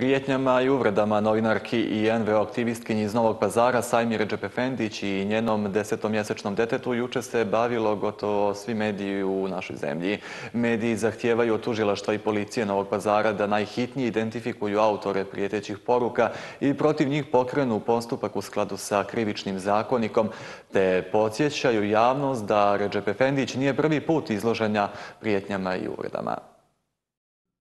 Prijetnjama i uvredama novinarki i NVO aktivistkinji iz Novog pazara Sajmire Džepefendić i njenom desetomjesečnom detetu juče se bavilo gotovo svi mediji u našoj zemlji. Mediji zahtijevaju od tužilaštva i policije Novog pazara da najhitnije identifikuju autore prijetećih poruka i protiv njih pokrenu postupak u skladu sa krivičnim zakonikom, te podsjećaju javnost da Džepefendić nije prvi put izloženja prijetnjama i uvredama.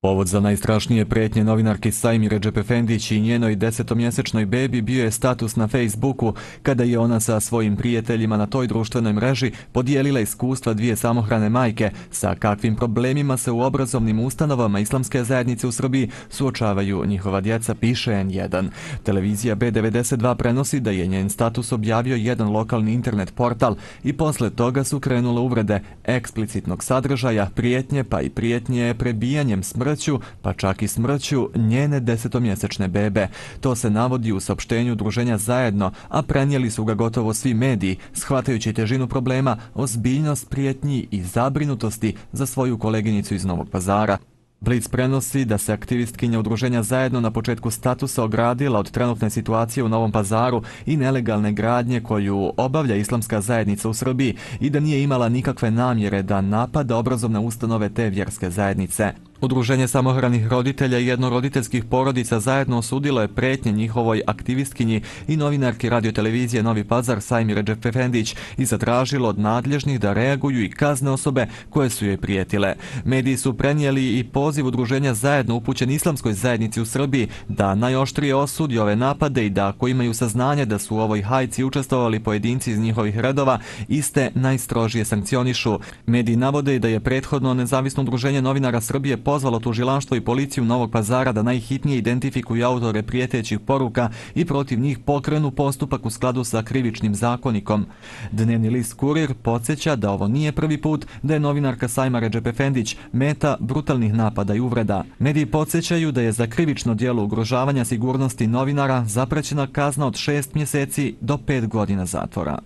Povod za najstrašnije pretnje novinarke Sajmire Džepefendić i njenoj desetomjesečnoj bebi bio je status na Facebooku kada je ona sa svojim prijateljima na toj društvenoj mreži podijelila iskustva dvije samohrane majke sa kakvim problemima se u obrazovnim ustanovama islamske zajednice u Srbiji suočavaju njihova djeca, piše N1. Televizija B92 prenosi da je njen status objavio jedan lokalni internet portal i posle toga su krenule uvrede eksplicitnog sadržaja, prijetnje pa i prijetnje prebijanjem smrti smrću, pa čak i smrću njene desetomjesečne bebe. To se navodi u saopštenju druženja zajedno, a prenijeli su ga gotovo svi mediji, shvatajući težinu problema, ozbiljnost prijetnji i zabrinutosti za svoju koleginicu iz Novog pazara. Blitz prenosi da se aktivistkinja udruženja zajedno na početku statusa ogradila od trenutne situacije u Novom pazaru i nelegalne gradnje koju obavlja islamska zajednica u Srbiji i da nije imala nikakve namjere da napada obrazovne ustanove te vjerske zajednice. Udruženje samohranih roditelja i jednoroditeljskih porodica zajedno osudilo je pretnje njihovoj aktivistkinji i novinarki radiotelevizije Novi Pazar Sajmire Džefefendić i zatražilo od nadlježnih da reaguju i kazne osobe koje su joj prijetile. Mediji su prenijeli i poziv udruženja zajedno upućen islamskoj zajednici u Srbiji da najoštrije osudi ove napade i da ako imaju saznanje da su u ovoj hajci učestvovali pojedinci iz njihovih redova, iste najstrožije sankcionišu. Mediji navode da je prethodno nezavisno udruženje novinara Srbije pozvalo tužilaštvo i policiju Novog pazara da najhitnije identifikuju autore prijetećih poruka i protiv njih pokrenu postupak u skladu sa krivičnim zakonikom. Dnevni list Kurir podsjeća da ovo nije prvi put da je novinarka Sajma Ređepefendić meta brutalnih napada i uvreda. Mediji podsjećaju da je za krivično dijelo ugrožavanja sigurnosti novinara zaprećena kazna od šest mjeseci do pet godina zatvora.